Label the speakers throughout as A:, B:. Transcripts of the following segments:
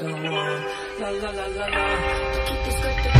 A: La la la la la.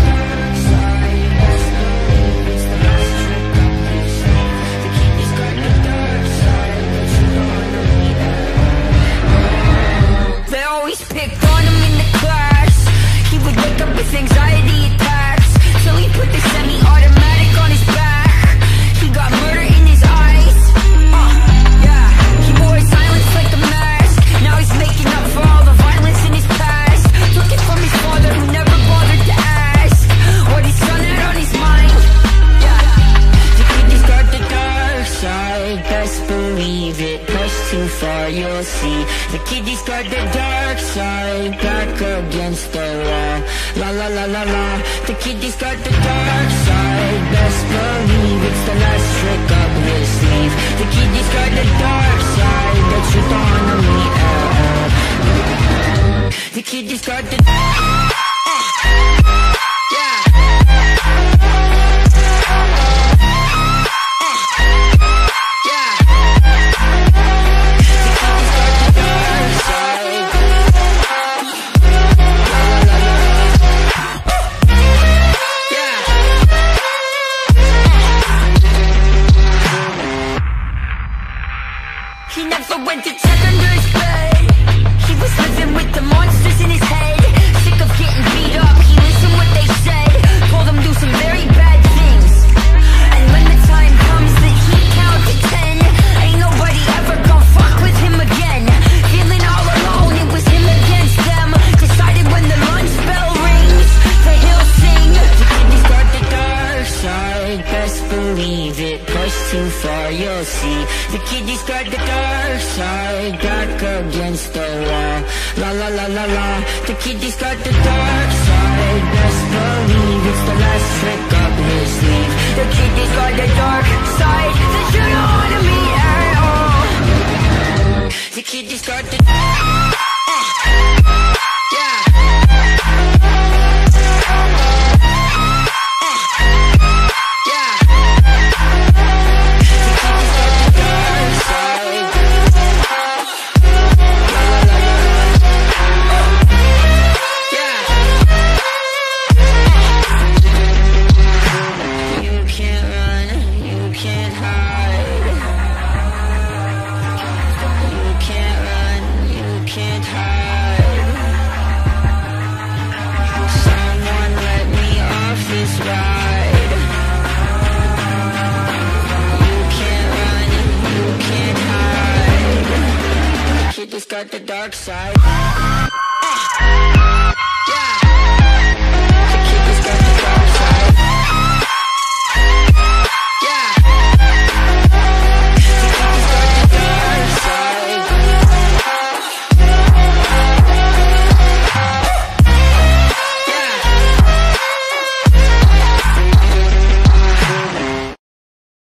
A: Far, you'll see. The kid got the dark side, back against the wall. La la la la la. The kid got the dark side, best believe it's the last trick up his sleeve. The kid got the dark side that you don't wanna meet at all. The kid got the.
B: He never
A: you'll see. The kid, he's got the dark side, back against the wall. La la la la la. The kid, he's got the dark side, best believe it's the last trick up his sleeve.
B: The kid has got the dark side That you don't wanna meet at all
A: The kid, he's got the. The dark side.